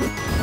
you